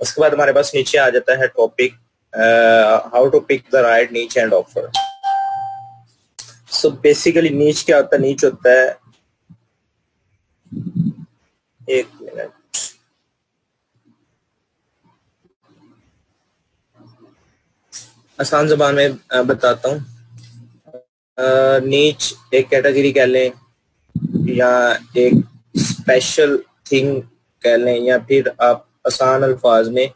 उसके बाद हमारे पास नीचे आ जाता है topic how to pick the right niche and offer so basically niche क्या होता है? नीच होता है, एक मिनट आसान जबान में बताता हूँ. नीच एक कैटेगरी कह लें, या एक स्पेशल थिंग कह लें, या फिर आप आसान अल्फाज में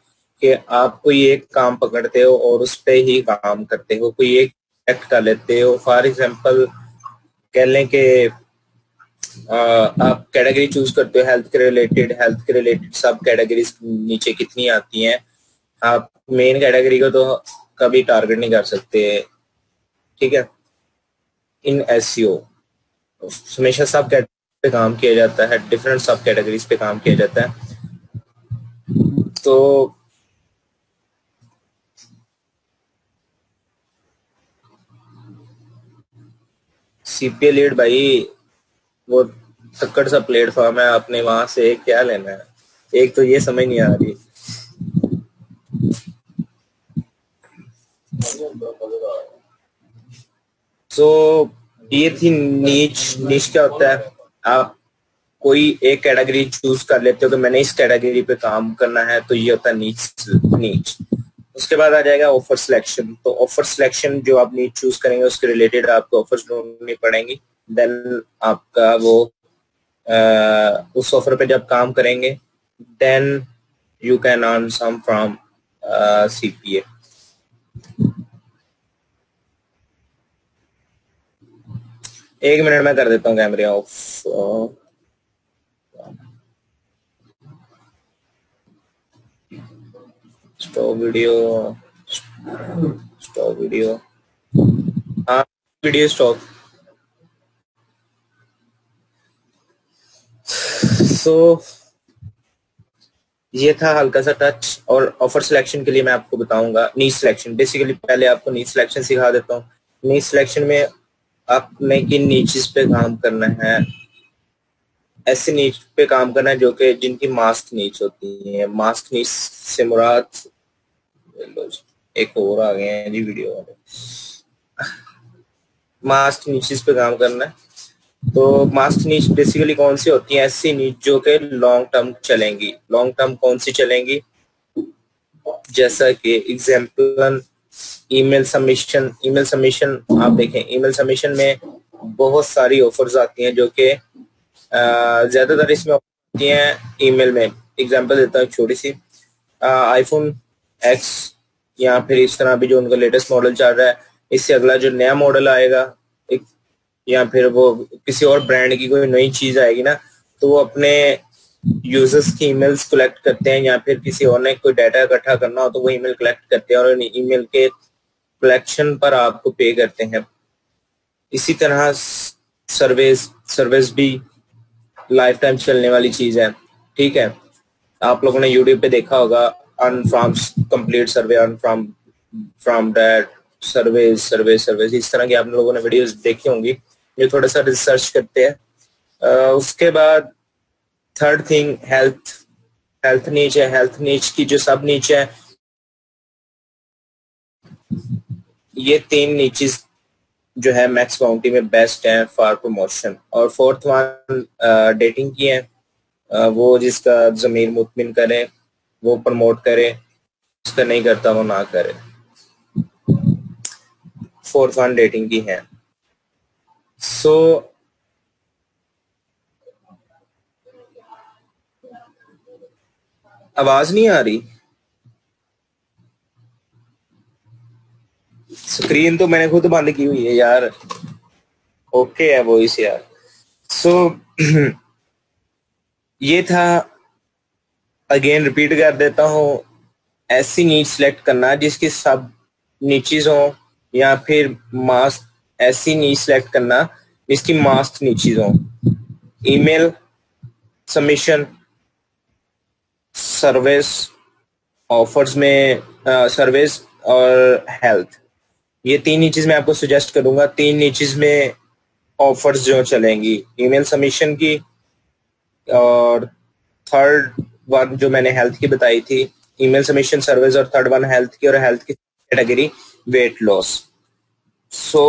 कि आप कोई एक काम पकड़ते हो और उस पर ही काम करते हो, कोई एक एक्ट कर लेते हो। फॉर एग्ज़ाम्पल कह लें कि आप कैटेगरी चूज़ करते हो हेल्थ के रिलेटेड हेल्थ के रिलेटेड सब कैटेगरीज नीचे कितनी आती हैं। आप मेन कैटेगरी को तो कभी टारगेट नहीं कर सकते। ठीक है? इन एस हमेशा सब कैटेगरी पे काम किया जाता है डिफरेंट सब कैटेगरीज पे काम किया जाता है। तो सीपीए लीड भाई वो थक्कड़ सा प्लेटफॉर्म है आपने वहाँ से क्या लेना है? एक तो ये समझ नहीं आ रही। so, ये थी नीच नीच क्या होता है? आप कोई एक कैटेगरी चूज़ कर लेते हो कि मैंने इस कैटेगरी पे काम करना है तो ये होता है नीच नीच उसके बाद आ जाएगा ऑफ़र सिलेक्शन तो ऑफ़र सिलेक्शन जो आप नीच चूज़ करेंगे उसके रिलेटेड आपको ऑफर्स ढूंढनी पड़ेंगी. देन आपका वो आ, उस ऑफ़र पे जब काम करेंगे then you can earn some from CPA एक मिनट में कर देता हूँ कैमरे off stop video stop video हाँ वीडियो स्टॉप सो ये था हल्का सा टच और ऑफ़र सिलेक्शन के लिए मैं आपको बताऊँगा नी सिलेक्शन बेसिकली पहले आपको नी सिलेक्शन सिखा देता हूँ। नी सिलेक्शन में आपने किन नीचेस पे काम करना है। ऐसे नीच पे काम करना है जो कि जिनकी मास्क नीच होती है। मास्क नीच से मुराद एक और आ गए हैं जी वीडियो वाले। मास्क नीचेस पे काम करना है। तो मास्क नीच बेसिकली कौन सी होती है? ऐसी नीच जो कि लॉन्ग टर्म चलेंगी। लॉन्ग टर्म कौन सी चलेंगी? जैसा कि example email submission email submission आप देखें। ईमेल सबमिशन में बहुत सारी ऑफर्स आती हैं जो कि ज़्यादातर इसमें होती हैं ईमेल में। एग्जांपल देता हूँ छोटी सी। आईफोन एक्स या फिर इस तरह भी जो उनका लेटेस्ट मॉडल चल रहा है, इससे अगला जो नया मॉडल आएगा, एक, या फिर वो किसी और ब्रांड की कोई नई चीज़ आएगी ना तो वो अपने यूज़र्स की ईमेल्स कलेक्ट करते हैं, या फिर किसी और ने कोई डाटा इकट्ठा करना हो तो वो ईमेल कलेक्ट करते हैं और ईमेल के कलेक्शन पर आपको पे करते हैं। इसी तरह सर्विस सर्विस भी लाइफ टाइम चलने वाली चीज़ है, ठीक है? आप लोगों ने यूट्यूब पे देखा होगा earn from complete survey earn from from that service service service इस तरह की आप लोगों ने वीडियोस देखी होंगी। जो थोड़ा सा रिसर्च करते हैं। uh, उसके बाद थर्ड थिंग हेल्थ हेल्थ नीच है। हेल्थ नीच की जो सब नीच है ये तीन नीचेस जो है मैक्स काउंटी में बेस्ट है फॉर प्रमोशन और फोर्थ वन डेटिंग की है। uh, वो जिसका ज़मीन मुतमिन करे। वो प्रमोट करे जिसका नहीं करता वो ना करे। फोर्थ वन डेटिंग की है। सो so, आवाज़ नहीं आ रही। स्क्रीन तो मैंने खुद बंद की हुई है यार। ओके है वॉइस यार। सो so, ये था अगेन रिपीट कर देता हूँ। ऐसी नीच सेलेक्ट करना जिसकी सब नीचीज हो या फिर मास्क ऐसी नीच सेलेक्ट करना जिसकी मास्क नीचीज हो। ईमेल सबमिशन सर्विस ऑफर्स में सर्विस और हेल्थ ये तीन नीचेज मैं आपको सजेस्ट करूँगा। तीन नीचेज में ऑफर्स जो चलेंगी। ईमेल सबमिशन की और थर्ड वन जो मैंने हेल्थ की बताई थी ईमेल सबमिशन सर्विस और थर्ड वन हेल्थ की और हेल्थ की कैटेगरी वेट लॉस सो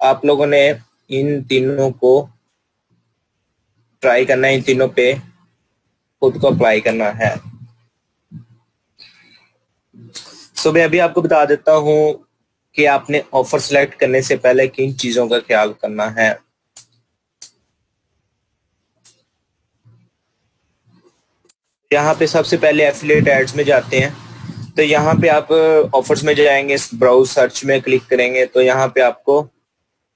आप लोगों ने इन तीनों को ट्राई करना है इन तीनों पे खुद को अप्लाई करना है। सो so, मैं अभी आपको बता देता हूँ कि आपने ऑफ़र सेलेक्ट करने से पहले किन चीज़ों का ख्याल करना है। यहाँ पे सबसे पहले एफिलेट एड्स में जाते हैं। तो यहाँ पे आप ऑफर्स में जाएँगे ब्राउज सर्च में क्लिक करेंगे तो यहाँ पे आपको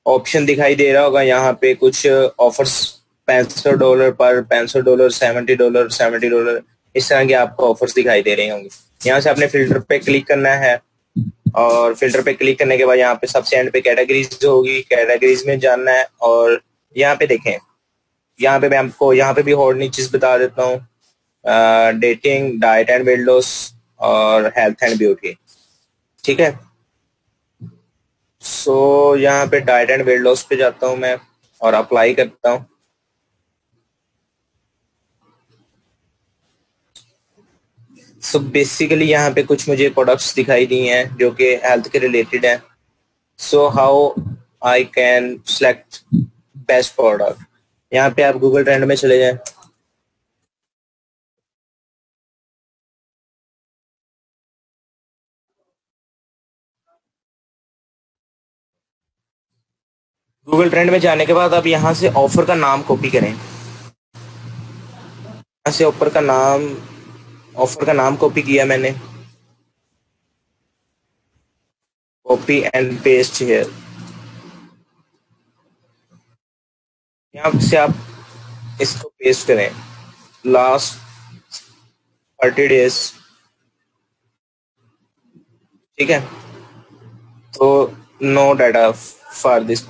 ऑप्शन दिखाई दे रहा होगा। यहाँ पे कुछ ऑफर्स पैंसठ डॉलर पर पैंसठ dollar seventy dollar seventy dollar इस तरह के आपको ऑफर्स दिखाई दे रहे होंगे। यहाँ से आपने फ़िल्टर पे क्लिक करना है और फ़िल्टर पे क्लिक करने के बाद यहाँ पे सबसे एंड पे कैटेगरीज होगी कैटेगरीज में जानना है और यहाँ पे देखें। यहाँ पे मैं आपको, यहाँ पे भी और चीज़ बता देता हूँ। Dating diet and weight loss और हेल्थ एंड ब्यूटी ठीक है? सो so, यहाँ पे डाइट एंड वेट लॉस पे जाता हूँ मैं और अप्लाई करता हूँ। सो बेसिकली यहाँ पे कुछ मुझे प्रोडक्ट्स दिखाई दी हैं जो कि हेल्थ के रिलेटेड हैं। So how I can select best product यहाँ पे आप गूगल ट्रेंड में चले जाएँ। गूगल ट्रेंड में जाने के बाद आप यहाँ से ऑफ़र का नाम कॉपी करें। यहाँ से ऑफ़र का नाम ऑफ़र का नाम कॉपी किया मैंने। कॉपी एंड पेस्ट हियर यहाँ से आप इसको पेस्ट करें। लास्ट थर्टी डेज़ ठीक है? तो नो डाटा फॉर दिस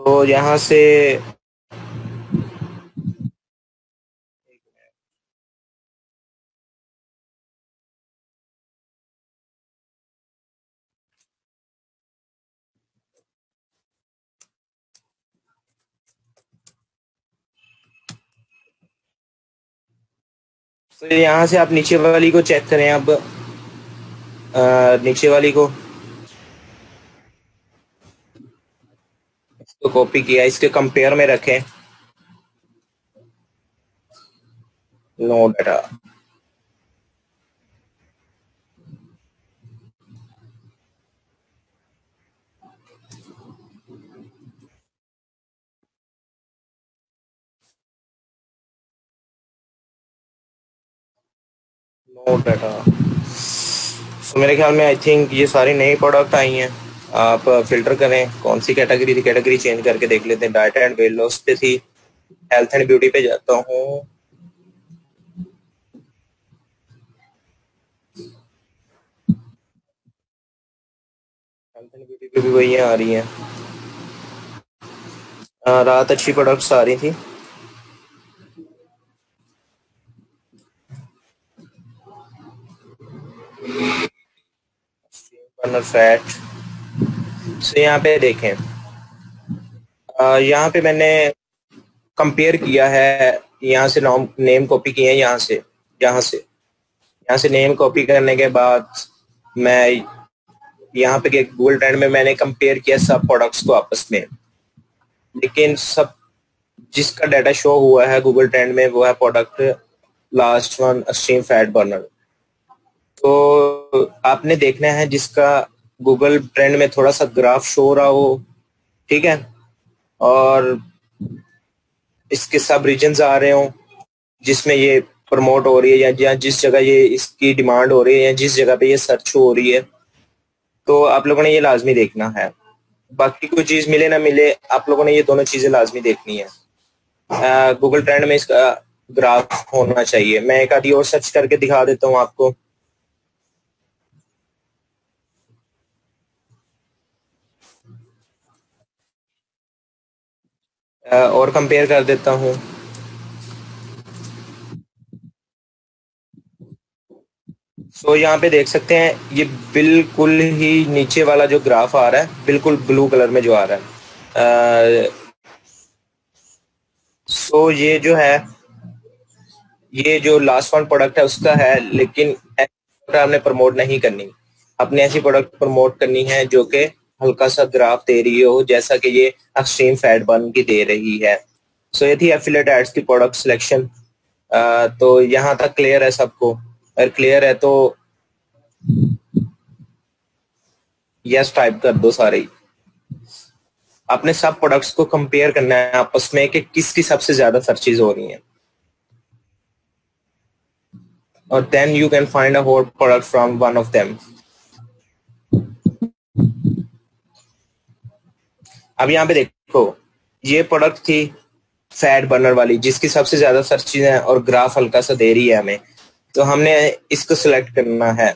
तो यहाँ से तो यहाँ से आप नीचे वाली को चेक करें अब नीचे वाली को। इसको कॉपी किया, इसके कंपेयर में रखें। No data no data so मेरे ख्याल में आई थिंक ये सारी नई प्रोडक्ट आई हैं। आप फ़िल्टर करें, कौन सी कैटेगरी थी कैटेगरी चेंज करके देख लेते हैं डाटा एंड वेट लॉस पे थी हेल्थ एंड ब्यूटी पे जाता हूँ। भी वही आ रही हैं। रात अच्छी प्रोडक्ट्स आ रही थी। फैट सो यहाँ पे देखें। यहाँ पे मैंने कंपेयर किया है, यहाँ से नाम नेम कॉपी किए हैं, यहाँ से यहाँ से। यहाँ से नेम कॉपी करने के बाद मैं यहाँ पे गूगल ट्रेंड में मैंने कंपेयर किया सब प्रोडक्ट्स को आपस में। लेकिन सब, जिसका डाटा शो हुआ है गूगल ट्रेंड में, वो है product last one stream fat burner तो आपने देखना है जिसका गूगल ट्रेंड में थोड़ा सा ग्राफ शो रहा हो, ठीक है? और इसके सब रीजन आ रहे हो, जिसमें ये प्रमोट हो रही है, या जिस जगह ये इसकी डिमांड हो रही है, या जिस जगह पे ये सर्च हो रही है तो आप लोगों ने ये लाजमी देखना है। बाकी कोई चीज़ मिले ना मिले, आप लोगों ने ये दोनों चीज़ें लाजमी देखनी है। गूगल ट्रेंड में इसका ग्राफ होना चाहिए। मैं एक आधी और सर्च करके दिखा देता हूँ आपको। और कंपेयर कर देता हूँ। सो so, यहाँ पे देख सकते हैं ये बिल्कुल ही नीचे वाला जो ग्राफ आ रहा है बिल्कुल ब्लू कलर में जो आ रहा है। सो so, ये जो है ये जो लास्ट वन प्रोडक्ट है उसका है लेकिन आपने प्रमोट नहीं करनी। अपने ऐसी प्रोडक्ट प्रमोट करनी है जो कि हल्का सा ग्राफ दे रही हो जैसा कि ये एक्सट्रीम फैट बन की दे रही है। सो so, ये थी एफिलेट एड्स की प्रोडक्ट सिलेक्शन तो यहाँ तक क्लियर है सबको। अगर क्लियर है तो यस टाइप कर दो सारे। अपने सब प्रोडक्ट्स को कंपेयर करना है आपस में कि किसकी सबसे ज़्यादा सर्चेज हो रही हैं। और then you can find a whole product from one of them अब यहाँ पे देखो, ये प्रोडक्ट थी फैट बर्नर वाली, जिसकी सबसे ज़्यादा सर्चेज है और ग्राफ हल्का सा दे रही है हमें तो हमने इसको सिलेक्ट करना है।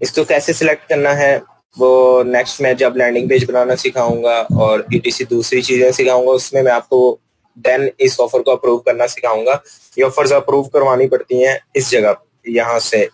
इसको कैसे सिलेक्ट करना है? वो नेक्स्ट मैं जब लैंडिंग पेज बनाना सिखाऊँगा और ईटीसी दूसरी चीज़ें सिखाऊँगा, उसमें मैं आपको देन इस ऑफ़र को अप्रूव करना सिखाऊँगा। ये ऑफर्स अप्रूव करवानी पड़ती हैं इस जगह, यहाँ से।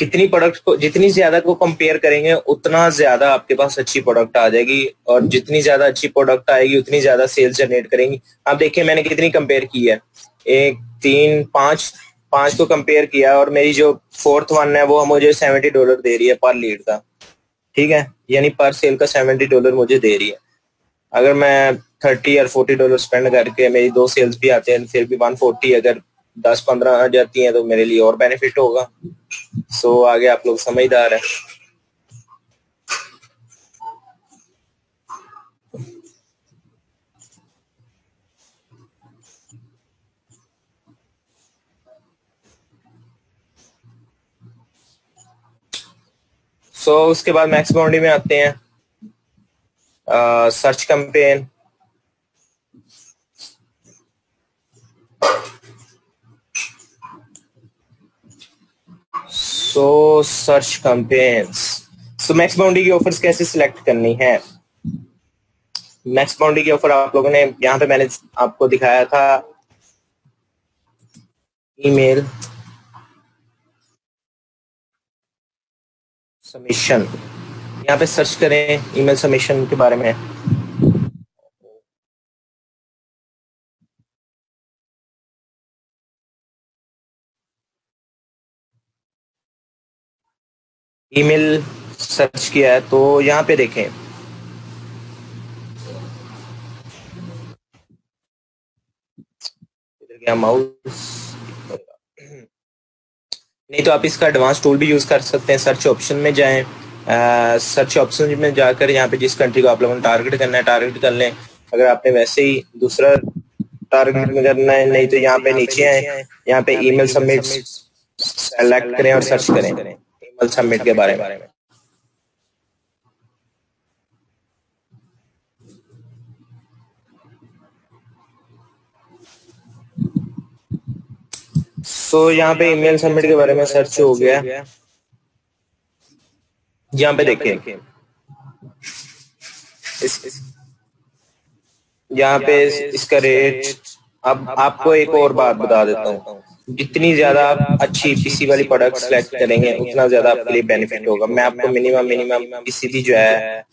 कितनी प्रोडक्ट को, जितनी ज़्यादा को कंपेयर करेंगे, उतना ज़्यादा आपके पास अच्छी प्रोडक्ट आ जाएगी और जितनी ज़्यादा अच्छी प्रोडक्ट आएगी, उतनी ज़्यादा सेल्स जनरेट करेंगी। आप देखिए, मैंने कितनी कंपेयर की है। एक, तीन, पाँच पाँच को कंपेयर किया और मेरी जो फोर्थ वन है, वो मुझे सेवेंटी डॉलर दे रही है पर लीड का। ठीक है? यानी पर सेल का सेवेंटी डॉलर मुझे दे रही है। अगर मैं थर्टी या फोर्टी डॉलर स्पेंड करके मेरी दो सेल्स भी आते हैं, फिर भी वन फोर्टी अगर दस पंद्रह आ जाती हैं तो मेरे लिए और बेनिफिट होगा। सो आगे आप लोग समझदार है। सो so, उसके बाद मैक्स बाउंड्री में आते हैं। Search campaign so search campaigns. So MaxBounty की ऑफर्स कैसे सिलेक्ट करनी है? मैक्स बाउंड्री की ऑफ़र आप लोगों ने यहाँ पे मैंने आपको दिखाया था। ईमेल। सबमिशन। यहाँ पे सर्च करें ईमेल सबमिशन के बारे में। ईमेल सर्च किया है तो यहाँ पे देखें। माउस। नहीं तो आप इसका एडवांस टूल भी यूज़ कर सकते हैं। सर्च ऑप्शन में जाएँ। सर्च ऑप्शन में जाकर यहाँ पे जिस कंट्री को आप लोगों ने टारगेट करना है टारगेट कर लें। अगर आपने वैसे ही दूसरा टारगेट करना है, नहीं तो यहाँ पे नीचे आए। यहाँ पे ईमेल सबमिट सेलेक्ट करें और सर्च करें। ईमेल सबमिट के बारे में। सो so, यहाँ पे ईमेल सबमिट के बारे में सर्च हो गया। यहाँ पे देखिए। यहाँ पे इसका रेट अब आपको एक और बात बता देता हूँ। जितनी ज़्यादा आप अच्छी पीसी वाली प्रोडक्ट सेलेक्ट करेंगे उतना ज़्यादा आपके लिए बेनिफिट होगा। मैं आपको मिनिमम मिनिमम किसी भी जो है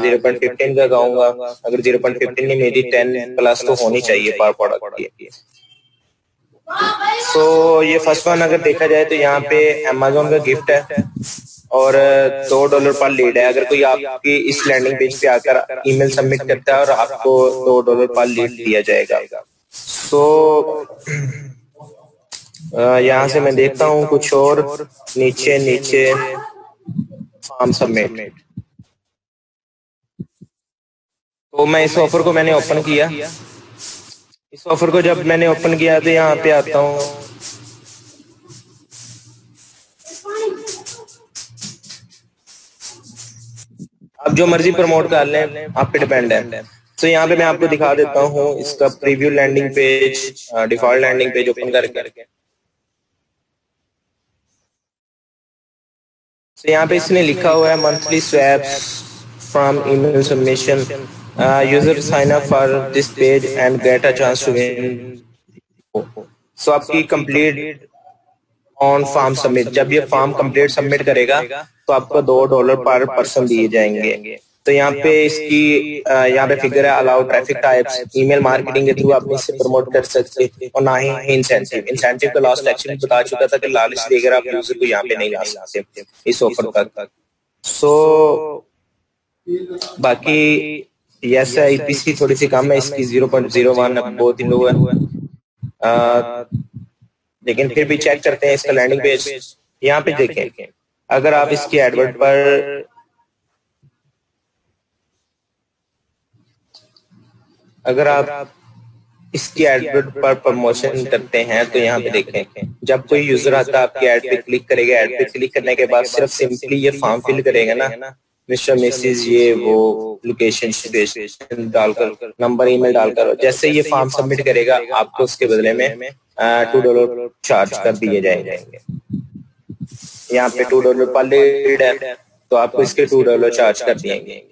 ज़ीरो पॉइंट फिफ्टीन का कहूँगा। अगर ज़ीरो पॉइंट फिफ्टीन नहीं मेरी टेन प्लस तो होनी चाहिए पर प्रोडक्ट की। सो so, ये फ़र्स्ट वन अगर देखा जाए तो यहाँ पे अमेजोन का गिफ्ट है। और दो डॉलर पर लीड है। अगर कोई आपकी इस लैंडिंग पेज पे आकर ईमेल सबमिट करता है और आपको दो डॉलर पर लीड दिया जाएगा। सो so, यहाँ से मैं देखता हूँ कुछ और नीचे नीचे फॉर्म सबमिट तो मैं इस ऑफ़र को मैंने ओपन किया। इस ऑफ़र को जब मैंने ओपन किया तो यहाँ पे आता हूँ। आप जो मर्ज़ी प्रमोट कर लें आप पे डिपेंड है। तो यहाँ पे मैं आपको दिखा देता हूँ इसका preview landing page default landing page open करके। तो यहाँ पे इसने लिखा हुआ है monthly swaps from email submission user sign up for this page and get a chance to win. So, आपकी कंप्लीट ऑन फॉर्म सबमिट जब ये फॉर्म कंप्लीट सबमिट करेगा तो आपको दो डॉलर पर पर्सन दिए जाएँगे। तो यहाँ पे इसकी यहाँ पे फिगर है allow traffic types email marketing के थ्रू आप इससे प्रमोट कर सकते और ना ही इंसेंटिव इंसेंटिव का लास्ट में बता चुका था कि लालच देकर आप यूज़र को यहाँ पे नहीं ला सकते इस ऑफ़र तक। सो बाकी यस आईपीसी थोड़ी सी कम है, इसकी ज़ीरो पॉइंट ज़ीरो वन बहुत ही लो है। लेकिन फिर भी चेक करते हैं इसका लैंडिंग पेज यहाँ पे देखें, अगर आप इसकी एडवर्ट पर अगर आप इसकी एडवर्ट पर प्रमोशन करते हैं तो यहाँ पे देखें, जब कोई यूज़र आता है, आपकी एड पे क्लिक करेगा एड पे क्लिक करने के बाद सिर्फ़ सिंपली ये फॉर्म फिल करेगा ना। मिस्टर मिसिज ये वो लोकेशन डालकर नंबर ईमेल डालकर, जैसे ये फॉर्म सबमिट करेगा, आपको उसके बदले में टू डॉलर चार्ज कर दिए जाएँगे। यहाँ पे टू डॉलर पर लीड है तो आपको इसके टू डॉलर चार्ज कर दिएँगे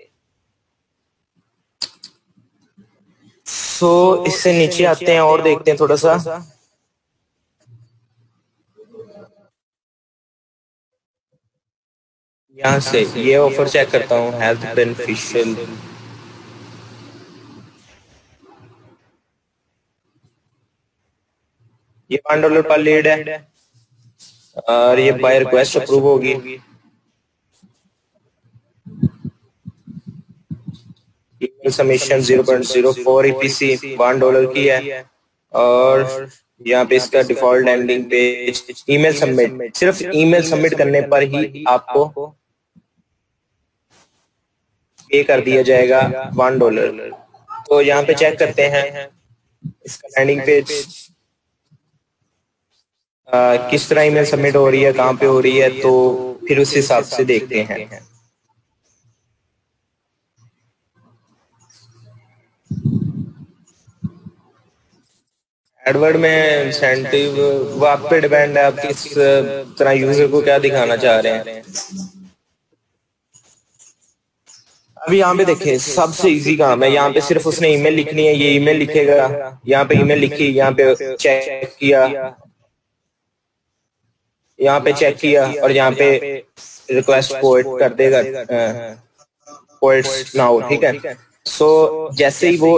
सो so, इससे नीचे आते हैं और देखते हैं थोड़ा सा। यहाँ से ये ऑफ़र चेक करता हूँ हेल्थ बेनिफिशियल ये वन डॉलर पर लीड है और ये बाय रिक्वेस्ट अप्रूव होगी। सबमिशन 0.04 ईपीसी वन डॉलर की है। और यहाँ पे इसका default landing page email submit सिर्फ़ ईमेल सबमिट करने पर ही आपको पे कर दिया जाएगा वन डॉलर तो यहाँ पे चेक करते हैं इसका लैंडिंग पेज किस तरह ईमेल सबमिट हो रही है, कहाँ पे हो रही है तो फिर उस हिसाब से देखते हैं। एडवर्ड में इंसेंटिव वो आप पे डिपेंड है, आप किस तरह यूज़र को क्या दिखाना चाह रहे हैं? अभी यहाँ पे देखें सबसे इजी काम है। यहाँ पे सिर्फ़ उसने ईमेल लिखनी है, ये ईमेल लिखेगा। यहाँ पे ईमेल लिखी, यहाँ पे चेक किया। यहाँ पे चेक किया और यहाँ पे रिक्वेस्ट पोइट कर देगा पोइट नाउ ठीक है? सो जैसे ही वो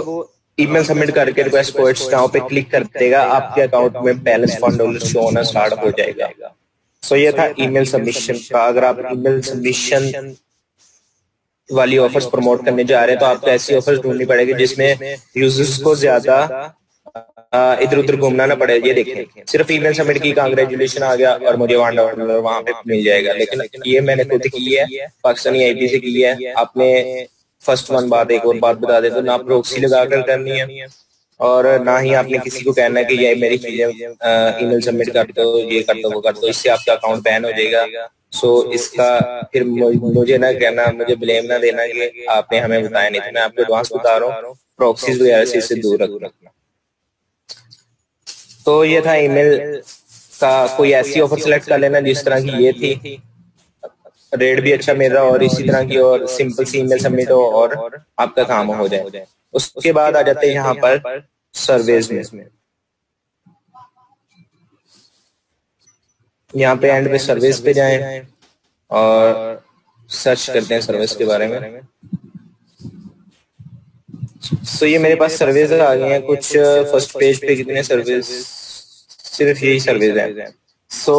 ईमेल सबमिट करके रिक्वेस्ट पोइट्स नाउ पे क्लिक कर देगा, आपके अकाउंट में बैलेंस वन डॉलर शो होना स्टार्ट हो जाएगा। सो ये था ईमेल सबमिशन का। अगर आप ईमेल सबमिशन वाली ऑफर्स प्रमोट करने जा रहे हैं तो आपको ऐसी ऑफर्स ढूंढनी पड़ेगी जिसमें यूज़र्स को ज़्यादा इधर उधर घूमना ना पड़े। ये देखें, सिर्फ़ ईमेल सबमिट की कांग्रेचुलेशन आ गया और मुझे वन डॉलर वहाँ पे मिल जाएगा। लेकिन ये मैंने खुद की है, पाकिस्तानी आईपी से की है। आपने फ़र्स्ट वन बात एक और बात बता दे तो ना प्रोक्सी लगा कर करनी है। और ना ही आपने किसी को कहना है कि ये मेरी चीज़ें ईमेल सबमिट कर दो ये कर दो वो कर दो इससे आपका अकाउंट बैन हो जाएगा। सो इसका फिर मुझे ना कहना मुझे ब्लेम ना देना कि आपने हमें बताया नहीं तो मैं आपको एडवांस बता रहा हूँ प्रॉक्सीज वगैरह से इससे दूर रखना। तो ये था ईमेल का कोई ऐसी ऑफ़र सेलेक्ट कर लेना जिस तरह की ये थी। रेट भी अच्छा मिल रहा और इसी तरह की और सिंपल सी ईमेल सबमिट हो और आपका काम हो जाए। उसके बाद आ जाते हैं यहाँ पर सर्विस में। यहाँ पे एंड पे सर्विस पे जाएँ और सर्च करते हैं सर्विस के बारे में। सो ये मेरे पास सर्विस आ गई हैं। कुछ फ़र्स्ट पेज पे कितने सर्विस सिर्फ़ यही सर्विस है। सो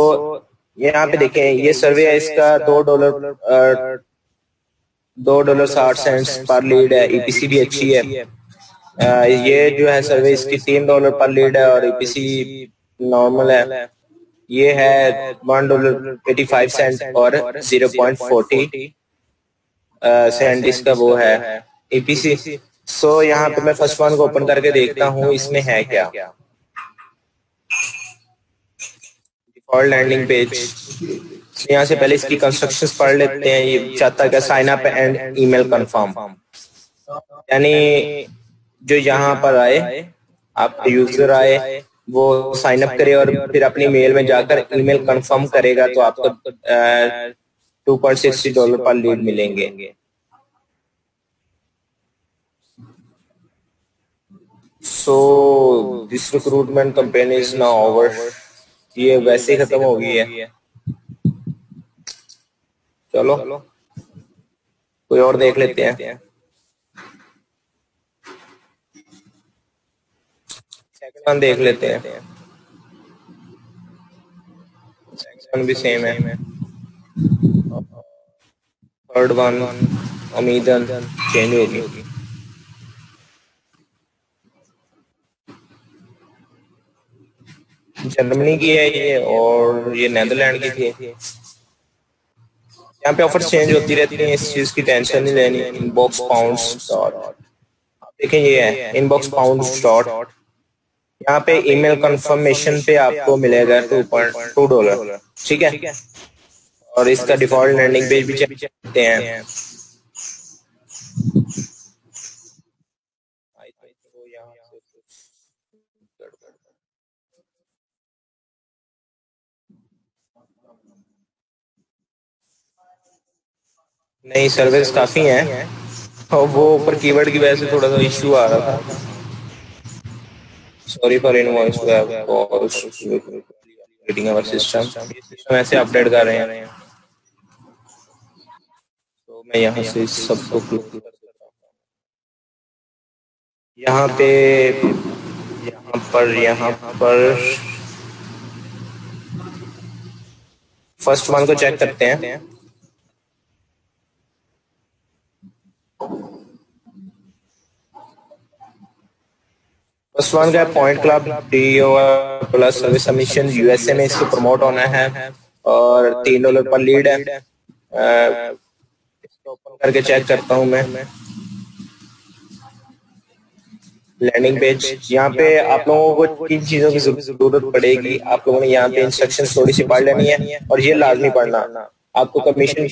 यहाँ पे देखें ये सर्वे है इसका दो डॉलर दो डॉलर साठ सेंट्स पर लीड है ईपीसी भी अच्छी है। ये जो है सर्वे इसकी तीन डॉलर पर लीड है और ईपीसी नॉर्मल है। ये है one dollar eighty five cent और ज़ीरो पॉइंट फोर्टी सेंट इसका वो है ईपीसी सो यहाँ पे मैं फ़र्स्ट वन को ओपन करके देखता हूँ इसमें है क्या? और लैंडिंग पेज यहाँ से पहले इसकी कंस्ट्रक्शन पढ़ लेते हैं। ये चाहता है sign up and email confirm यानी जो यहाँ पर आए, आप यूज़र आए, वो साइन अप करे और फिर अपनी मेल में जाकर ईमेल कंफर्म करेगा तो आपको टू पॉइंट सिक्सटी डॉलर पर लीड मिलेंगे। So this recruitment campaign is now over ये वैसे ही खत्म हो गई है। चलो। कोई और देख लेते हैं। सेकंड वन देख लेते हैं। सेकंड भी सेम है। थर्ड वन उम्मीदन चेंज होगी। जर्मनी की है ये और ये नेदरलैंड की थी। यहाँ पे ऑफ़र चेंज होती रहती है, इस चीज़ की टेंशन नहीं लेनी इनबॉक्स पाउंड डॉट देखें ये है इनबॉक्स पाउंड डॉट यहाँ पे ईमेल कंफर्मेशन पे आपको मिलेगा टू पॉइंट टू डॉलर ठीक है? और इसका डिफ़ॉल्ट लैंडिंग पेज भी चेक करते हैं। नहीं सर्विस काफ़ी है। और वो ऊपर कीवर्ड की वजह से थोड़ा सा इश्यू आ रहा था। Sorry for invoice rating our system system ऐसे अपडेट कर रहे हैं। तो मैं यहाँ से क्लिक कर पे, यहाँ पर यहाँ पर। फ़र्स्ट वन को चेक करते हैं। फ़र्स्ट वन का point club D plus service submission USA में इसको प्रमोट होना है। और तीन डॉलर पर लीड है। इसको ओपन करके चेक करता हूँ मैं। लैंडिंग पेज यहाँ पे आप लोगों को किन चीज़ों की ज़रूरत पड़ेगी। आप लोगों ने यहाँ पे इंस्ट्रक्शन थोड़ी सी पढ़ लेनी है। और ये लाजमी पढ़ना। आपको कमीशन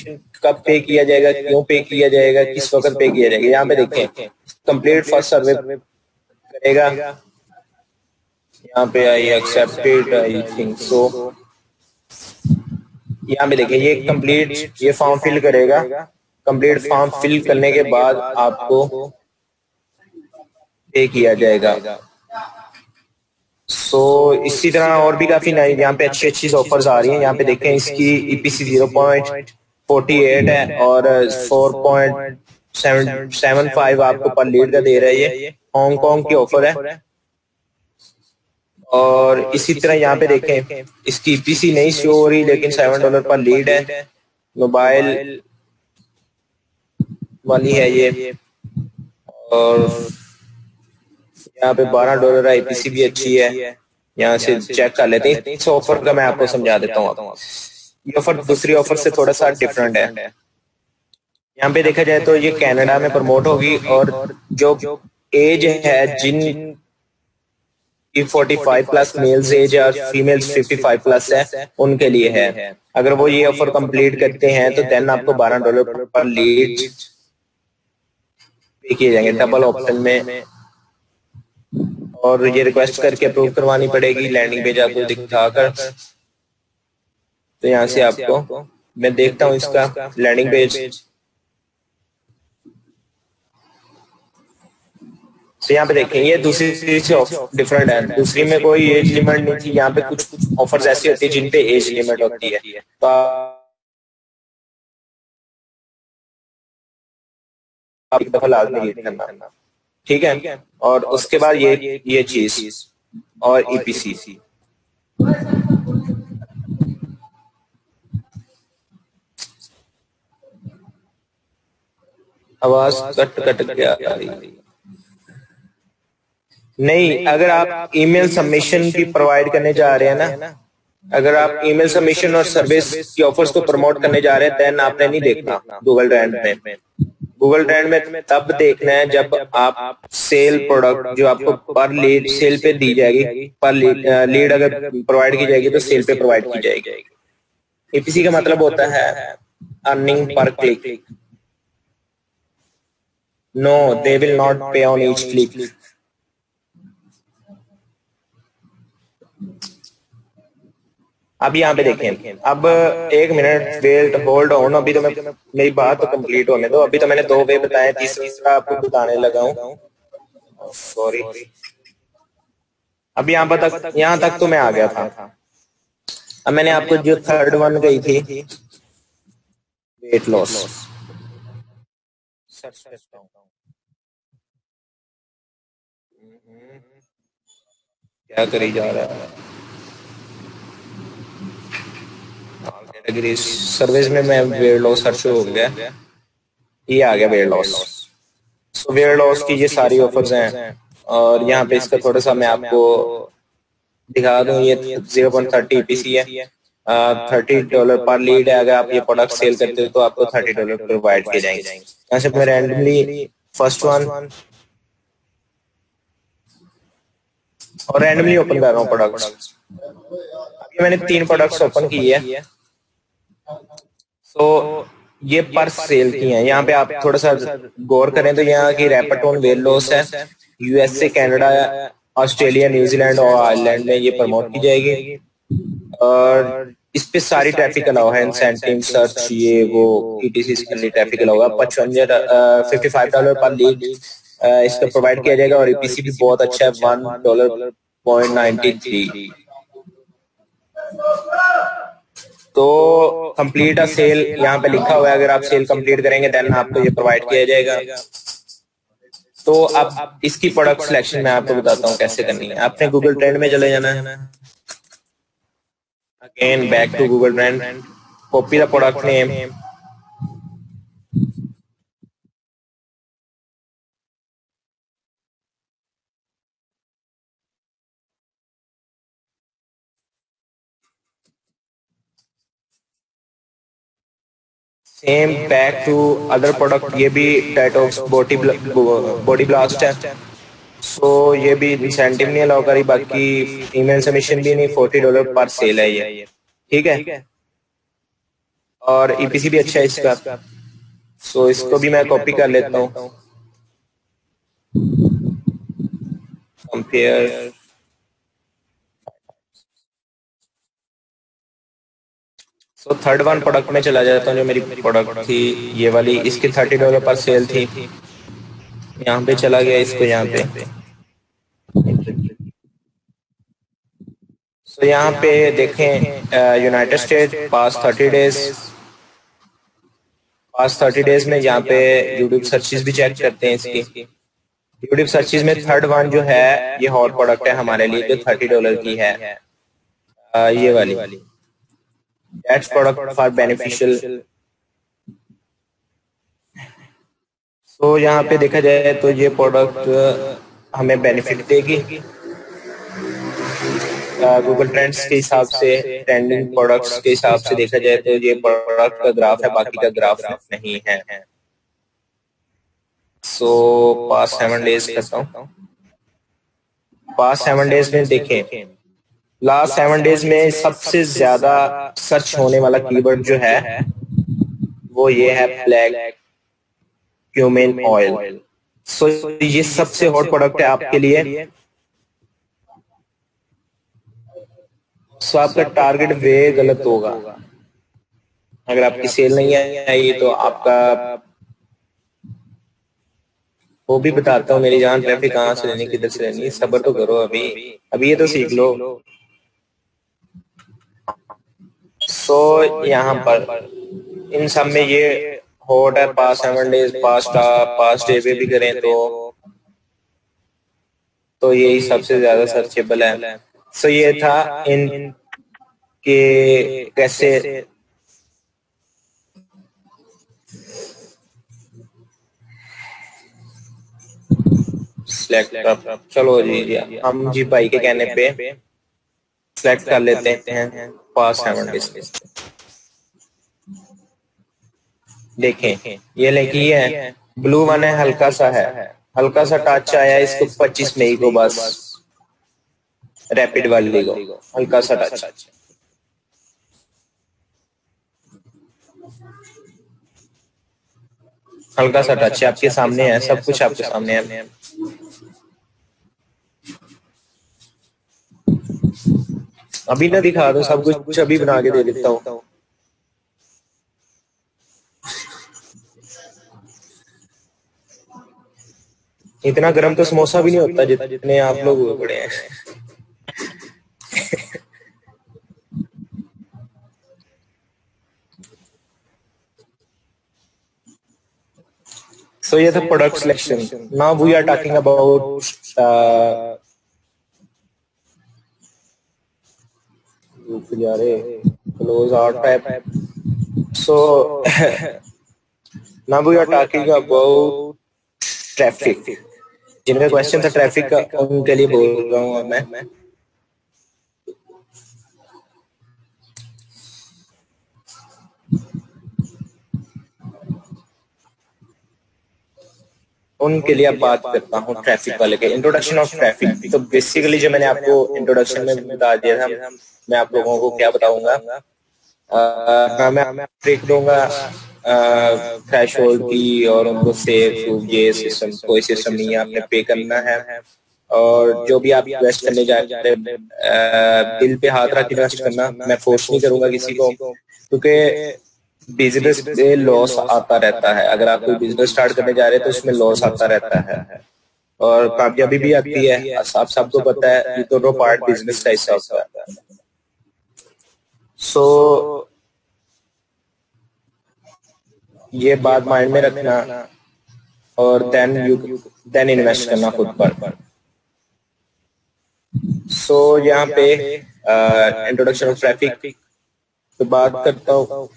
कब पे किया जाएगा क्यों पे किया जाएगा किस वक्त पे किया जाएगा? यहाँ पे देखें कंप्लीट फ़र्स्ट सर्वे करेगा। यहाँ पे I accepted I think so यहाँ पे देखिए ये कंप्लीट ये फॉर्म फिल करेगा। कंप्लीट फॉर्म फिल करने के बाद आपको पे किया जाएगा। सो so, इसी तरह और भी काफ़ी यहाँ पे अच्छी अच्छी ऑफर्स आ रही हैं। यहाँ पे देखें इसकी EPC zero point forty eight है और four point seven seven five आपको पर लीड का दे रहा है ये। हांगकांग की ऑफ़र है। और इसी तरह यहाँ पे देखें इसकी ईपीसी नहीं शो हो रही लेकिन सेवन डॉलर पर लीड है। मोबाइल वाली है ये। और यहाँ पे बारह डॉलर आईपीसी भी अच्छी है। यहाँ से चेक कर लेते हैं। इस ऑफ़र का मैं आपको समझा देता हूँ ये ऑफ़र दूसरी ऑफ़र से थोड़ा सा डिफरेंट है। यहाँ पे देखा जाए तो ये कनाडा में प्रमोट होगी और जो एज है जिन की 45 प्लस मेल्स एज और फीमेल्स 55 प्लस है उनके लिए है। अगर वो ये ऑफ़र कंप्लीट करते हैं तो देन आपको 12 डॉलर पर लीड पे किए जाएँगे। डबल ऑप्शन में और ये रिक्वेस्ट करके अप्रूव करवानी पड़ेगी लैंडिंग पेज आपको दिखाकर। तो यहाँ से आपको, मैं देखता हूँ इसका लैंडिंग पेज तो यहाँ पे देखें, ये दूसरी से डिफरेंट है। दूसरी में कोई एज लिमिट नहीं थी, यहाँ पे कुछ कुछ ऑफर्स ऐसी होती है जिन पे एज लिमिट होती है। तो आप एक दफ़ा लाजमी करना। ठीक है? और उसके बाद ये ये चीज़ और ईपीसी आवाज़ कट कट के आ रही है नहीं अगर आप ईमेल सबमिशन की प्रोवाइड करने जा रहे हैं ना अगर आप ईमेल सबमिशन और सर्विस की ऑफर्स को प्रमोट करने जा रहे हैं देन आपने नहीं देखना गूगल ड्राइव में गूगल ट्रेंड में तब देखना है जब आप सेल प्रोडक्ट जो आपको पर लीड सेल पे दी जाएगी पर लीड अगर प्रोवाइड की जाएगी तो सेल पे प्रोवाइड की जाएगी। एपीसी का मतलब होता है अर्निंग पर click no they will not pay on each click अब यहाँ पे देखें। अब एक मिनट वेट होल्ड ऑन अभी तो मैं मेरी बात तो कंप्लीट होने दो। अभी तो मैंने दो वे बताए। तीसरा आपको बताने लगा हूँ। सॉरी अब यहाँ पर तक यहाँ तक तो मैं आ गया था। अब मैंने आपको जो थर्ड वन गई थी वेट लॉस क्या करी जा रहा है? कैटेगरी सर्विस में मैं वेट लॉस सर्च हो गया। ये आ गया weight loss so weight loss की ये सारी ऑफर्स हैं। और यहाँ पे इसका थोड़ा सा मैं आपको दिखा दूँ, ये ज़ीरो पॉइंट थर्टी पीसी है। थर्टी डॉलर पर लीड है। अगर आप ये प्रोडक्ट सेल करते हो तो आपको थर्टी डॉलर प्रोवाइड किए जाएँगे। यहाँ से मैं रैंडमली फ़र्स्ट वन और रैंडमली ओपन कर रहा हूँ प्रोडक्ट्स मैंने तीन प्रोडक्ट्स ओपन किए हैं। सो ये पर सेल की हैं। यहाँ पे आप थोड़ा सा गौर करें तो यहाँ की रेपटोन वेल लॉस है। USA Canada Australia New Zealand और आयरलैंड में ये प्रमोट की जाएगी। और इस पे सारी ट्रैफ़िक अलाउ है। इंसेंटिव सर्च ये, वो ईटीसी ट्रैफ़िक अलाउ है पचपन फिफ्टी फाइव डॉलर पर लीड इसका प्रोवाइड किया जाएगा। और ईपीसी भी बहुत अच्छा है। One dollar point ninety three तो कंप्लीट अ सेल यहाँ पे लिखा हुआ है। अगर आप सेल कंप्लीट करेंगे देन आपको ये प्रोवाइड किया जाएगा। तो अब इसकी प्रोडक्ट सिलेक्शन मैं आपको बताता हूँ कैसे करनी है। आपने गूगल ट्रेंड में चले जाना है। Again back to Google trend copy the product name. Same back to other product ये भी टाइटॉक्स बॉडी बॉडी ब्लास्ट है। सो so, ये भी इंसेंटिव नहीं अलाउ करी बाकी ईमेल सबमिशन भी नहीं फोर्टी डॉलर पर सेल है ये। ठीक है? और ईपीसी e भी अच्छा है इसका। सो so, इसको भी मैं कॉपी कर लेता हूँ। Compare so third one product में चला जाता हूँ जो मेरी प्रोडक्ट थी ये वाली इसकी थर्टी डॉलर पर सेल थी। यहाँ पे चला गया इसको यहाँ पे। तो यहाँ पे देखें United State past thirty days past thirty days में यहाँ पे यूट्यूब सर्चेस भी चेक करते हैं इसकी। यूट्यूब सर्चेस में थर्ड वन जो है ये हॉट प्रोडक्ट है हमारे लिए जो थर्टी डॉलर की है। आ, ये वाली। दैट्स प्रोडक्ट फॉर बेनिफिशियल तो यहाँ पे देखा जाए तो ये प्रोडक्ट हमें बेनिफिट देगी। गूगल ट्रेंड्स के हिसाब से ट्रेंडिंग प्रोडक्ट्स के हिसाब से देखा जाए तो ये प्रोडक्ट का ग्राफ है, बाकी का ग्राफ नहीं है। सो पास सेवन डेज़ करता हूँ। पास सेवन डेज़ में देखें लास्ट सेवन डेज़ में सबसे ज़्यादा सर्च होने वाला कीवर्ड जो है वो ये है ब्लैक क्यूमेन ऑयल सो ये सबसे हॉट प्रोडक्ट है आपके लिए। सो आपका टारगेट वे गलत होगा। अगर आपकी सेल नहीं आई तो आपका वो भी बताता हूँ मेरी जान ट्रैफ़िक कहाँ से लेनी किधर से लेनी सबर तो करो अभी। अभी। ये तो सीख लो। सो यहाँ पर इन सब में ये हॉट है past seven days past past day पे भी करें तो तो यही सबसे ज़्यादा सर्चेबल है। सो ये था इन के कैसे सिलेक्ट चलो जी, हम जी भाई के कहने पे। सिलेक्ट कर लेते हैं। पास सेवन डेज़ देखें ये लेकिन है। ब्लू वन है हल्का सा है। हल्का सा टच आया इसको 25 मई को बस। रैपिड वाली को हल्का सा टच हल्का सा टच आपके सामने है सब कुछ आपके सामने है। अभी ना दिखा दो सब कुछ अभी बना के दे देता हूँ इतना गर्म तो समोसा भी नहीं होता जितने आप लोग हुए पड़े हैं So yeah, the product selection. Now we are talking about uh, close our tab. So now we are talking about traffic. जिनका क्वेश्चन था ट्रैफ़िक का, उनके लिए बोल रहा हूँ मैं उनके लिए बात करता हूँ ट्रैफ़िक वाले के इंट्रोडक्शन ऑफ़ ट्रैफ़िक तो बेसिकली जो मैंने आपको इंट्रोडक्शन में बता दिया था मैं आप लोगों को क्या बताऊँगा? हाँ, मैं ट्रिक दूँगा थ्रेश की और उनको सेव ये सिस्टम कोई सिस्टम नहीं है आपने पे करना है। और जो भी आप इन्वेस्ट करने जा रहे हैं दिल पे हाथ रख इन्वेस्ट करना मैं फोर्स नहीं करूँगा किसी को क्योंकि बिज़नेस में लॉस आता रहता है। अगर आप कोई बिज़नेस स्टार्ट करने जा रहे हैं तो उसमें लॉस आता रहता है। और कामयाबी भी आती है। आप सबको पता है ये दोनों पार्ट बिज़नेस का हिस्सा होता है। सो so, ये बात माइंड में रखना और देन यू देन इन्वेस्ट करना खुद पर। सो so, यहाँ पे इंट्रोडक्शन ऑफ़ ट्रैफ़िक तो बात करता हूँ।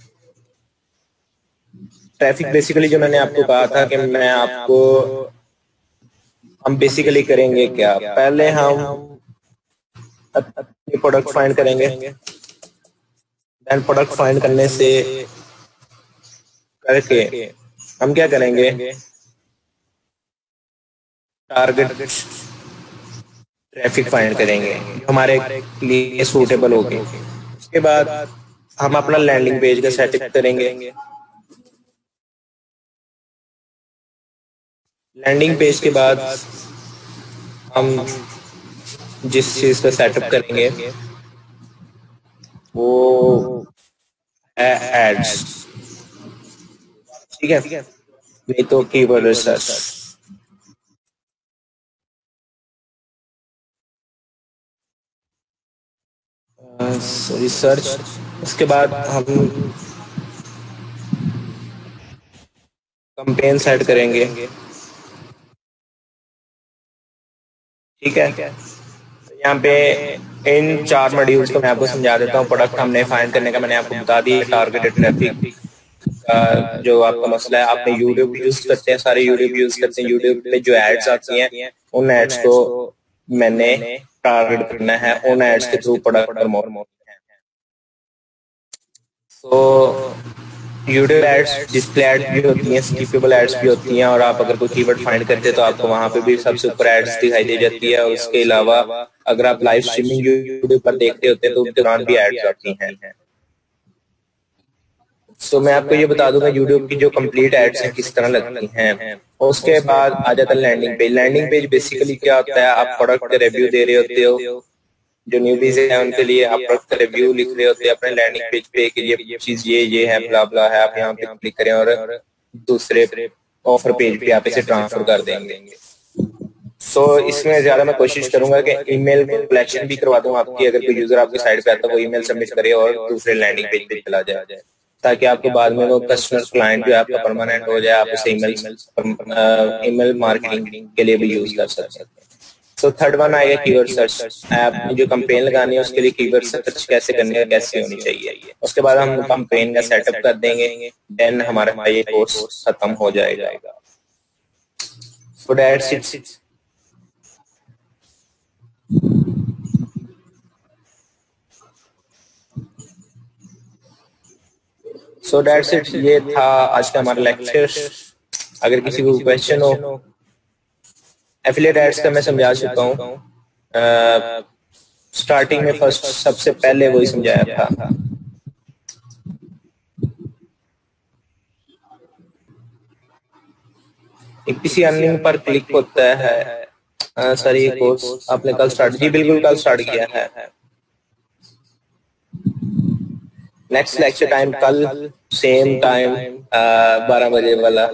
ट्रैफ़िक बेसिकली जो मैंने आपको कहा था कि मैं आपको हम बेसिकली करेंगे क्या? पहले हम प्रोडक्ट फाइंड करेंगे। देन प्रोडक्ट फाइंड करने से करके हम क्या करेंगे? टारगेट ट्रैफ़िक फाइंड करेंगे हमारे लिए सूटेबल होगी। उसके बाद हम अपना लैंडिंग पेज का सेटअप करेंगे। लैंडिंग पेज के बाद हम जिस चीज़ का सेटअप करेंगे वो एड्स ठीक है? नहीं तो कीवर्ड रिसर्च रिसर्च उसके बाद हम कंपेन सेट करेंगे। ठीक है? यहाँ पे इन चार मॉड्यूल्स को मैं आपको समझा देता हूँ। प्रोडक्ट हमने फाइंड करने का मैंने आपको बता दिया टारगेटेड ट्रैफ़िक जो आपका मसला है, आपने यूट्यूब यूज़ करते हैं, सारे यूट्यूब यूज़ करते हैं। यूट्यूब पे जो एड्स आती हैं, उन एड्स को मैंने टारगेट करना है, उन एड्स के थ्रू प्रोडक्ट और more more so YouTube ads display ads भी होती हैं स्किपेबल एड्स भी होती हैं, और आप अगर कोई कीवर्ड फाइंड करते हैं तो आपको वहाँ पे भी सबसे ऊपर एड्स दिखाई दे जाती है। और उसके अलावा अगर आप लाइव स्ट्रीमिंग यूट्यूब पर देखते होते हैं तो उनके दौरान भी एड्स आती हैं। सो so, मैं आपको ये बता दूँगा यूट्यूब की जो कंप्लीट एड्स हैं किस तरह लगती हैं। उसके बाद आ जाता है landing page landing page basically क्या होता है आप प्रोडक्ट के रिव्यू दे रहे होते हो। जो न्यूबीज है उनके लिए आप प्रोडक्ट रिव्यू लिख रहे होते हैं अपने लैंडिंग पेज पे कि ये चीज़ ये ये है ब्ला ब्ला है आप यहाँ पे क्लिक करें और दूसरे ऑफ़र पेज पे आप इसे ट्रांसफ़र कर देंगे। सो so, इसमें ज़्यादा मैं कोशिश करूँगा कि ईमेल कलेक्शन भी करवा दूँ आपकी अगर कोई यूज़र आपकी साइड पे आता है वो ईमेल सबमिट करे और दूसरे लैंडिंग पेज पे चला जाए ताकि आपको बाद में वो कस्टमर क्लाइंट जो आपका परमानेंट हो जाए आप उसे ईमेल ईमेल मार्केटिंग के लिए भी यूज़ कर सकते हैं। सो थर्ड वन आएगा कीवर्ड सर्च ऐप जो कंपेन लगानी है उसके लिए कीवर्ड सर्च कैसे करनी है कैसे होनी चाहिए। उसके बाद हम कंपेन का सेटअप कर देंगे देन हमारा ये कोर्स खत्म हो जाएगा। So that's it so that's it ये था आज का हमारा लेक्चर अगर किसी को क्वेश्चन हो एफिलिएट एड्स का मैं समझा चुका हूँ। स्टार्टिंग में फ़र्स्ट सबसे पहले वही समझाया था। किसी अर्निंग पर क्लिक होता है। सर ये कोर्स आपने कल स्टार्ट जी, बिल्कुल कल स्टार्ट किया है। नेक्स्ट लेक्चर टाइम कल सेम टाइम बारह बजे वाला।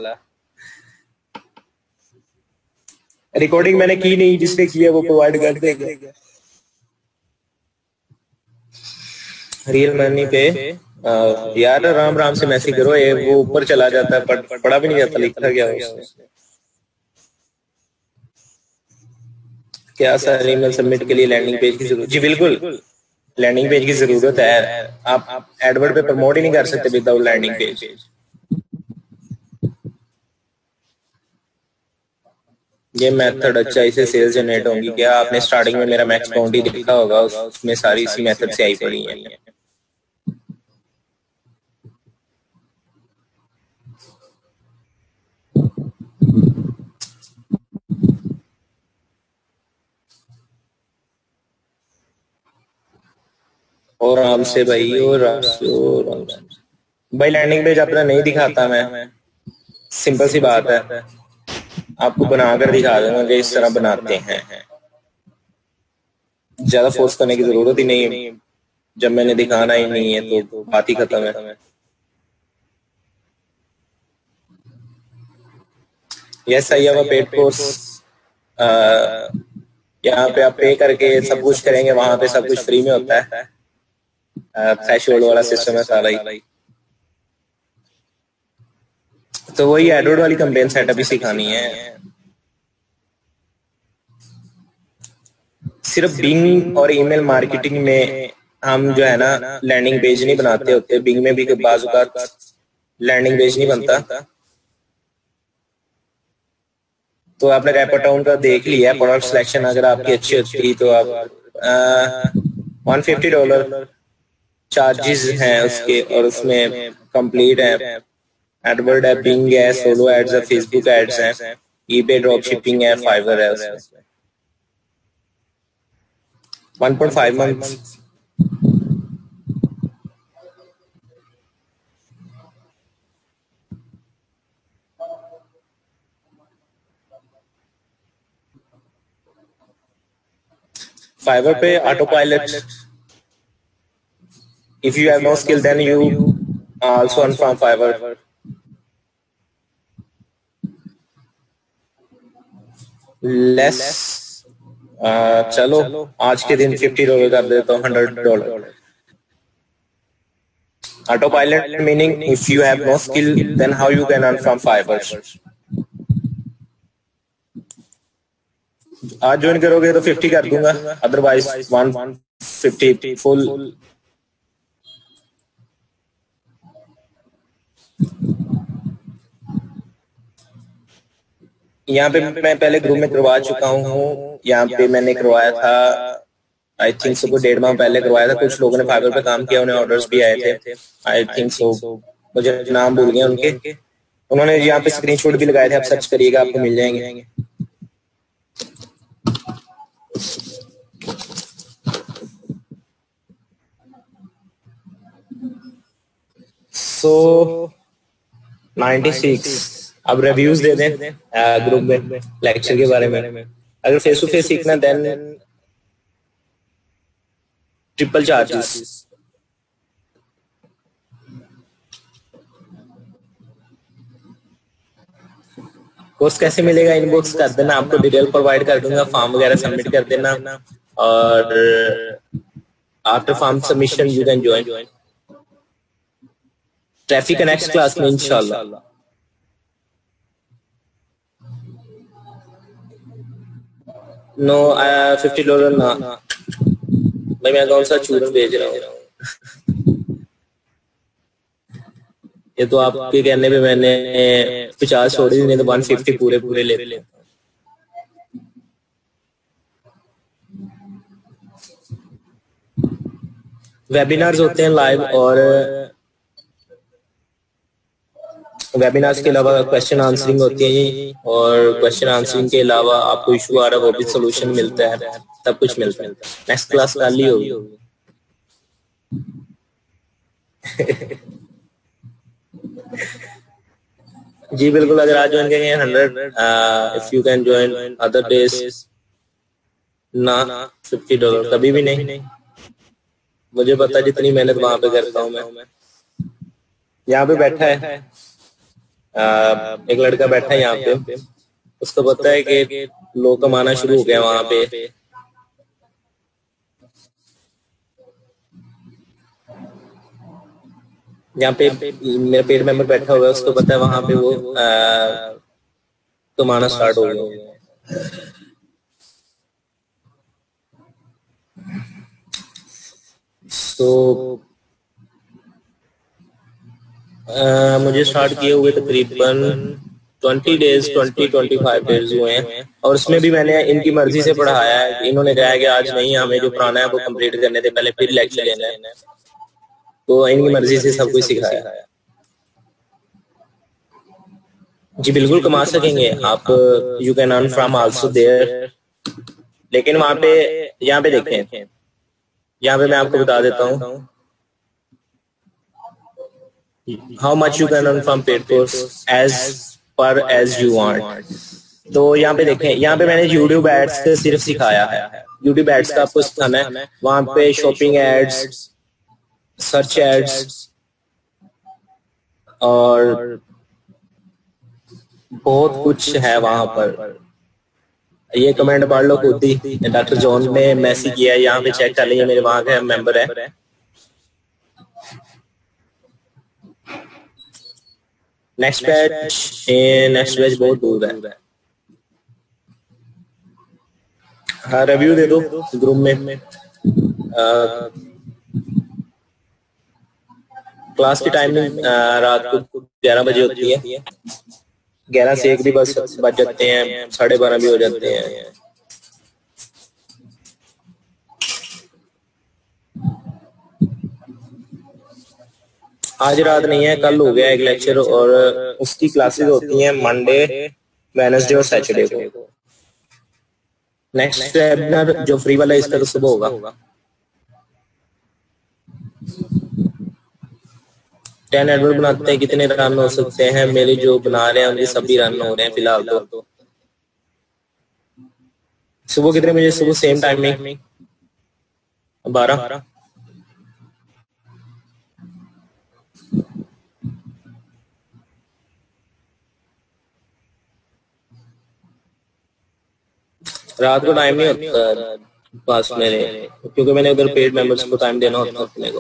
रिकॉर्डिंग मैंने की नहीं जिसने किया वो प्रोवाइड कर देगा रियल मनी पे यार राम राम से मैसेज करो ये वो ऊपर चला जाता है पढ़, पढ़ा भी नहीं जाता लिखा गया उसमें क्या सर ईमेल सबमिट के लिए लैंडिंग पेज की ज़रूरत जी बिल्कुल। लैंडिंग पेज की ज़रूरत है। आप एडवर्ड पे प्रमोट ही नहीं कर सकते विदाउट लैंडिंग पेज ये मेथड अच्छा इसे सेल्स जनरेट होंगी। क्या आपने स्टार्टिंग में मेरा मैक्स ही लिखा होगा? उसमें सारी इसी मेथड से आई पड़ी है। और आराम से भाई और से और भाई लैंडिंग पेज अपना नहीं दिखाता मैं। सिंपल सी बात है। आपको बनाकर दिखा दूँगा कि इस तरह बनाते हैं। ज़्यादा फोर्स करने की ज़रूरत ही नहीं है। जब मैंने दिखाना ही नहीं है तो बात ही खत्म है। Yes I have paid course यहाँ पे आप पे करके सब कुछ करेंगे, वहाँ पे सब कुछ फ्री में होता है। थ्रेशोल्ड वाला सिस्टम है सारा ही। तो वही एडवर्ड वाली कंप्लेन सेटअप ही सिखानी है। सिर्फ़ बिंग और ईमेल मार्केटिंग में हम जो है ना लैंडिंग पेज नहीं बनाते होते। बिंग में भी बाजू का लैंडिंग पेज नहीं बनता। तो आपने रैपटाउन का देख लिया। प्रोडक्ट सिलेक्शन अगर आपकी अच्छी होती तो आप वन फिफ्टी डॉलर चार्जेस हैं उसके और उसमें कंप्लीट है। एडवर्ड है बिंग है सोलो एड्स है फेसबुक एड्स हैं। ईबे ड्रॉप शिपिंग है फाइवर है उसमें। 1.5 months फाइवर पे autopilot if you have no skill then you also earn from fiverr. Less uh, चलो आज के दिन 50 डॉलर कर देता हूँ 100 dollar autopilot meaning if you have no skill then how you can earn from Fiverr आज join करोगे तो 50 कर दूँगा अदरवाइज़ 150 फुल यहाँ पे मैं पहले ग्रुप में करवा चुका हूँ। यहाँ पे मैंने करवाया था आई थिंक सो डेढ़ माह पहले करवाया था। कुछ लोगों ने फाइबर पे काम किया, उन्हें ऑर्डर्स भी आए थे। आई थिंक सो मुझे नाम भूल गए उनके। उन्होंने यहाँ पे स्क्रीनशॉट भी लगाए थे, आप सर्च करिएगा, आपको मिल जाएँगे। सो नाइन्टी सिक्स अब रिव्यूज़ दे दें ग्रुप में लेक्चर के बारे में। अगर फेस टू फेस सीखना देन ट्रिपल चार्जेस कोर्स कैसे मिलेगा इनबॉक्स कर देना, आपको डिटेल प्रोवाइड कर दूँगा फॉर्म वगैरह सबमिट कर देना, और after form submission you can join traffic next class में इंशाल्लाह नो फिफ्टी डॉलर ना भाई मैं कौन सा चूरन भेज रहा हूँ ये तो आपके कहने पे मैंने पचास छोड़ नहीं तो वन फिफ्टी पूरे पूरे ले ले वेबिनार्स होते हैं लाइव और वेबिनार्स के अलावा क्वेश्चन आंसरिंग होती है और क्वेश्चन आंसरिंग के अलावा आपको इशू आ रहा है, वो भी सोल्यूशन मिलता है सब कुछ मिलता है। नेक्स्ट क्लास कल ही होगी। जी, बिल्कुल, अगर आज ज्वाइन करेंगे hundred if you can join other days ना फिफ्टी डॉलर कभी भी नहीं। मुझे पता जितनी मेहनत वहाँ पे करता हूँ मैं। यहाँ पे बैठा है। एक लड़का बैठा है यहाँ पे। उसको पता है कि लोग कमाना शुरू हो गया वहाँ पे। यहाँ पे मेरा पेड मेंबर बैठा हुआ है, उसको पता है वहाँ पे वो कमाना स्टार्ट हो गया। तो मुझे स्टार्ट किए हुए तकरीबन twenty days twenty twenty five days हुए हैं। और उसमें भी मैंने इनकी मर्ज़ी से पढ़ाया है इन्होंने कहा है कि आज नहीं हमें जो पुराना है वो कंप्लीट करने थे, पहले फिर लेक्चर लेना है। तो इनकी मर्ज़ी से सब कुछ सिखाया है। जी, बिल्कुल कमा सकेंगे। आप you can earn from also there लेकिन वहाँ पे, यहाँ पे देखें। यहाँ पे मैं आपको बता देता हूँ। How much you can earn from paid course as per as you want तो यहाँ पे देखें, यहाँ पे मैंने यूट्यूब एड्स से सिर्फ़ सिखाया है। यूट्यूब एड्स का आपको सिखाना है। वहाँ पे शॉपिंग एड्स सर्च एड्स और बहुत कुछ है वहाँ पर। ये कमेंट पढ़ लो खुद ही। डॉक्टर जॉन ने मैसेज किया है। यहाँ पे चेक कर लीजिए मेरे वहाँ के मेंबर है। नेक्स्ट बैच नेक्स्ट बैच बहुत दूर है। हाँ रिव्यू दे दो ग्रुप में। क्लास की टाइमिंग रात को ग्यारह बजे होती है। ग्यारह से एक भी बस बज जाते हैं, साढ़े बारह भी हो जाते हैं। आज रात नहीं है, कल हो गया एक लेक्चर और उसकी क्लासेस होती हैं मंडे वेनसडे और सैटरडे को। नेक्स्ट वेबिनार जो फ्री वाला इसका तो सुबह होगा। टेन एडवर्ड बनाते हैं, कितने रन हो सकते हैं, मेरे जो बना रहे हैं, उनके सभी रन हो रहे हैं फ़िलहाल तो। सुबह कितने बजे? सुबह सेम टाइमिंग बारह। रात को टाइम नहीं होता पास मेरे, क्योंकि मैंने उधर पेड मेंबर्स को टाइम देना होता है अपने को।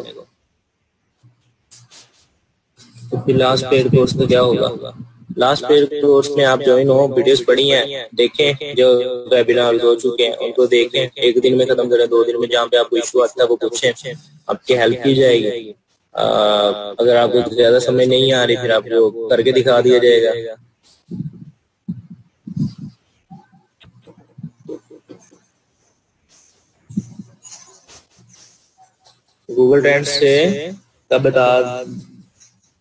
तो लास्ट पेड कोर्स का क्या होगा? लास्ट पेड कोर्स में आप ज्वाइन हो वीडियोस पढ़ी हैं, देखें जो वेबिनार हो चुके हैं, उनको देखें, एक दिन में खत्म करें, दो दिन में जहाँ पे आपको इशू आता है, वो पूछें, आपकी हेल्प की जाएगी। अगर आपको ज़्यादा समय नहीं आ रही, फिर आपको करके दिखा दिया जाएगा। गूगल ट्रेंड से तब बता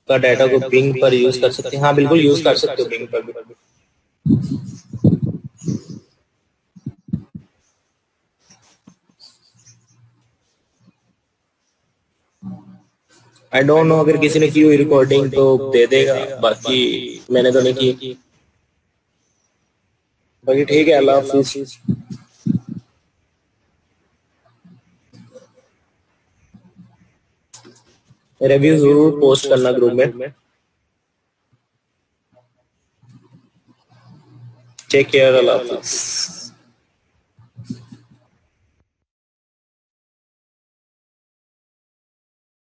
का डाटा को बिंग पर यूज़ कर सकते हैं। हाँ बिल्कुल यूज़ कर सकते हो बिंग पर भी। आई डोंट नो अगर किसी ने की हुई रिकॉर्डिंग तो दे देगा। बाकी मैंने तो नहीं की। बाकी ठीक है, अल्लाह हाफिज। रिव्यू ज़रूर पोस्ट करना ग्रुप में। टेक केयर अल्लाह हाफिज